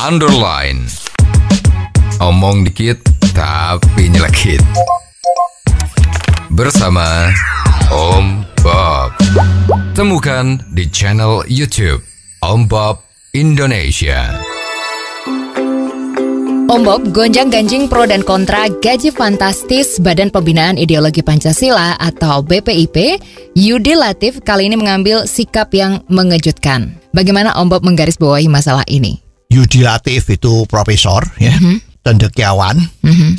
underline. Omong dikit tapi nyelekit. Bersama Om Bob. Temukan di channel YouTube Om Bob Indonesia. Om Bob, gonjang ganjing pro dan kontra gaji fantastis Badan Pembinaan Ideologi Pancasila atau BPIP, Yudi Latif kali ini mengambil sikap yang mengejutkan. Bagaimana Om Bob menggarisbawahi masalah ini? Yudi Latif itu profesor ya, cendekiawan,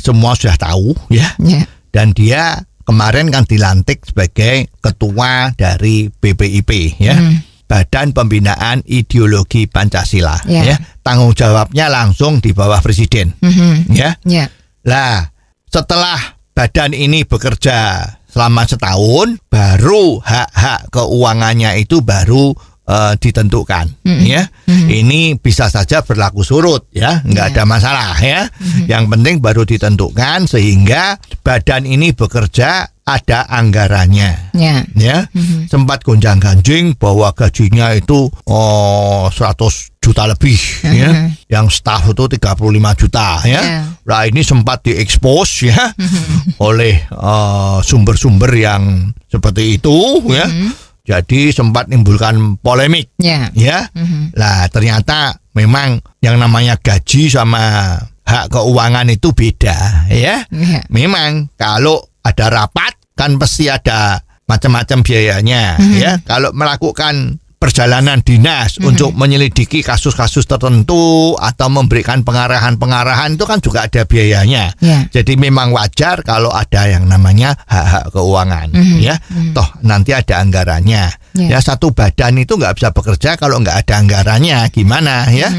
semua sudah tahu ya. Ya. Dan dia kemarin kan dilantik sebagai ketua dari BPIP ya. Badan Pembinaan Ideologi Pancasila Ya. ya. Tanggung jawabnya langsung di bawah presiden Mhm. ya. Ya. Lah, setelah badan ini bekerja selama setahun, baru hak-hak keuangannya itu baru eh, ditentukan, ya. Ini bisa saja berlaku surut, ya, nggak Ya. ada masalah, ya. Yang penting baru ditentukan sehingga badan ini bekerja ada anggarannya. Ya. Ya, sempat gonjang ganjing bahwa gajinya itu oh 100 juta lebih, ya. Yang staff itu 35 juta, ya. Ya. Nah ini sempat diekspos ya oleh eh, sumber-sumber yang seperti itu ya. Jadi sempat menimbulkan polemik Ya. ya. Lah ternyata memang yang namanya gaji sama hak keuangan itu beda ya. Ya. Memang kalau ada rapat kan pasti ada macam-macam biayanya ya. Kalau melakukan perjalanan dinas untuk menyelidiki kasus-kasus tertentu atau memberikan pengarahan-pengarahan itu kan juga ada biayanya. Ya. Jadi memang wajar kalau ada yang namanya hak-hak keuangan ya. Toh nanti ada anggarannya. Ya. Ya satu badan itu nggak bisa bekerja kalau nggak ada anggarannya gimana ya.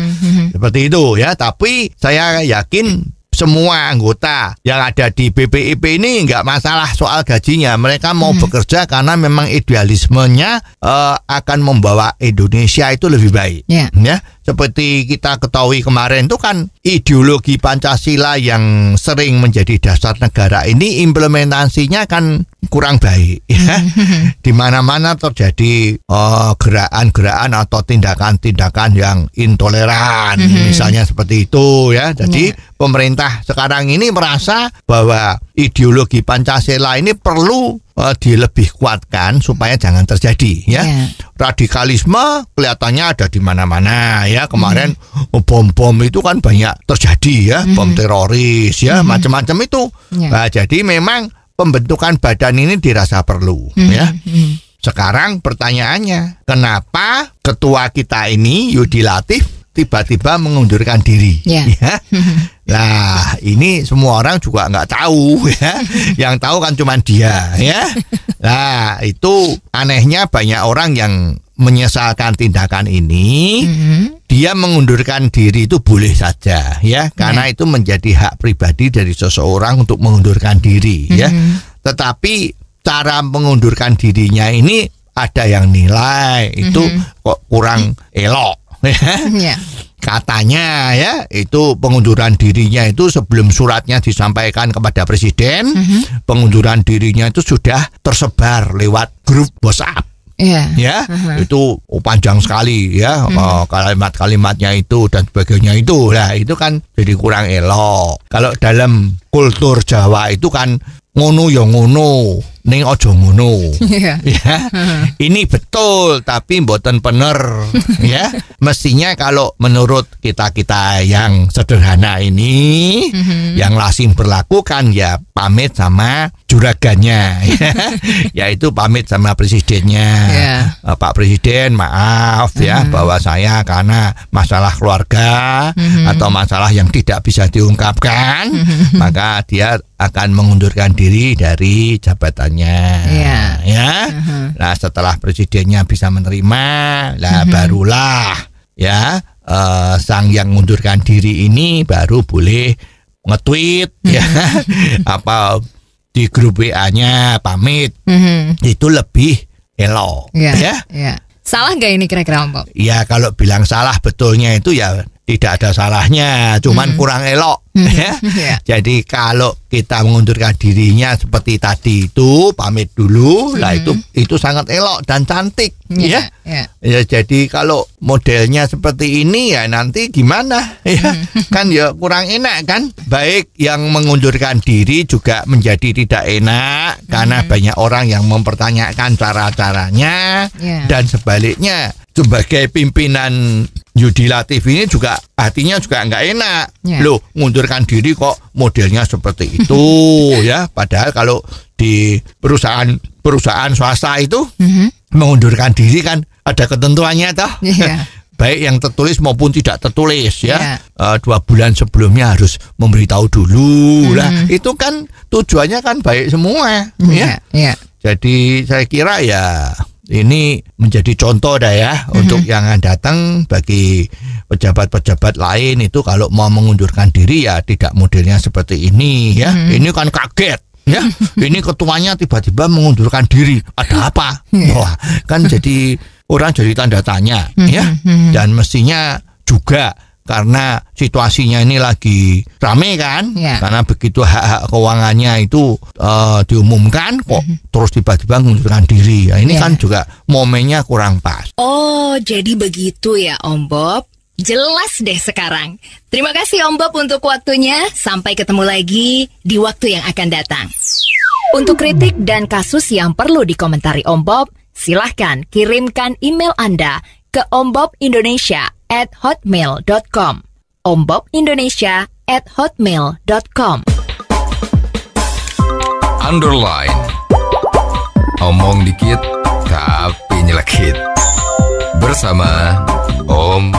Seperti itu ya. Tapi saya yakin semua anggota yang ada di BPIP ini nggak masalah soal gajinya. Mereka mau bekerja karena memang idealismenya eh, akan membawa Indonesia itu lebih baik. Ya. Ya, seperti kita ketahui kemarin itu kan ideologi Pancasila yang sering menjadi dasar negara ini implementasinya kan kurang baik ya. Di mana-mana terjadi eh, gerakan-gerakan atau tindakan-tindakan yang intoleran misalnya seperti itu ya. Jadi pemerintah sekarang ini merasa bahwa ideologi Pancasila ini perlu eh, dilebih kuatkan supaya jangan terjadi ya. Ya. radikalisme kelihatannya ada di mana-mana ya. Kemarin bom-bom itu kan banyak terjadi ya. Bom teroris ya macam-macam itu. Ya. nah, jadi memang pembentukan badan ini dirasa perlu ya. Sekarang pertanyaannya kenapa ketua kita ini Yudi Latif tiba-tiba mengundurkan diri Ya. Nah, ini semua orang juga nggak tahu ya. Yang tahu kan cuma dia ya. Nah, itu anehnya banyak orang yang menyesalkan tindakan ini. Dia mengundurkan diri itu boleh saja ya, karena itu menjadi hak pribadi dari seseorang untuk mengundurkan diri ya. Tetapi cara mengundurkan dirinya ini ada yang nilai itu kok kurang elok ya. Ya. katanya ya itu pengunduran dirinya itu sebelum suratnya disampaikan kepada presiden pengunduran dirinya itu sudah tersebar lewat grup WhatsApp. Ya. ya itu oh, panjang sekali ya oh, kalimat-kalimatnya itu dan sebagainya itu. Lah itu kan jadi kurang elok. Kalau dalam kultur Jawa itu kan ngono ya ngono ning ojo ngono. Ya. ya. Ini betul tapi mboten bener. Ya. Mestinya kalau menurut kita kita yang sederhana ini yang lazim berlaku kan ya pamit sama juragannya. Ya. Yaitu pamit sama presidennya. Ya. Eh, Pak Presiden maaf ya bahwa saya karena masalah keluarga atau masalah yang tidak bisa diungkapkan. Maka dia akan mengundurkan diri dari jabatannya Iya. ya nah setelah presidennya bisa menerima lah barulah ya eh, sang yang mengundurkan diri ini baru boleh nge-tweet ya apa di grup WA-nya pamit Mhm. itu lebih elok Ya. ya Ya. Salah nggak ini kira-kira Om Bob? ya kalau bilang salah betulnya itu ya tidak ada salahnya, cuman kurang elok ya. Ya. Jadi kalau kita mengundurkan dirinya seperti tadi itu pamit dulu, lah itu itu sangat elok dan cantik ya. ya. Ya jadi kalau modelnya seperti ini ya nanti gimana ya kan ya kurang enak kan baik yang mengundurkan diri juga menjadi tidak enak karena banyak orang yang mempertanyakan cara-caranya Ya. dan sebaliknya sebagai pimpinan Yudi Latif ini juga hatinya juga nggak enak Ya. loh mengundurkan diri kok modelnya seperti itu ya padahal kalau di perusahaan perusahaan swasta itu Mhm. mengundurkan diri kan ada ketentuannya toh. Iya. Baik yang tertulis maupun tidak tertulis ya. Iya. Eh, dua bulan sebelumnya harus memberitahu dulu lah. Itu kan tujuannya kan baik semua ya. Ya. Ya. Jadi saya kira ya ini menjadi contoh dah ya Mhm. untuk yang akan datang bagi pejabat-pejabat lain itu kalau mau mengundurkan diri ya tidak modelnya seperti ini ya. Mhm. Ini kan kaget ya. ini ketuanya tiba-tiba mengundurkan diri. Ada apa? Iya. Wah, kan jadi orang jadi tanda tanya Mhm. ya. Dan mestinya juga karena situasinya ini lagi rame kan, Ya. karena begitu hak-hak keuangannya itu eh, diumumkan kok terus tiba-tiba mengundurkan diri. Ya, ini Ya. kan juga momennya kurang pas. Oh, jadi begitu ya Om Bob. Jelas deh sekarang. Terima kasih Om Bob untuk waktunya. Sampai ketemu lagi di waktu yang akan datang. Untuk kritik dan kasus yang perlu dikomentari Om Bob, silahkan kirimkan email Anda ke ombobindonesia at hotmail.com. ombobindonesia at hotmail.com. Underline. Omong dikit tapi nyelekit. Bersama Om